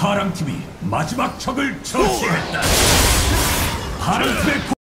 파랑팀이 마지막 적을 처치했다. 파랑팀의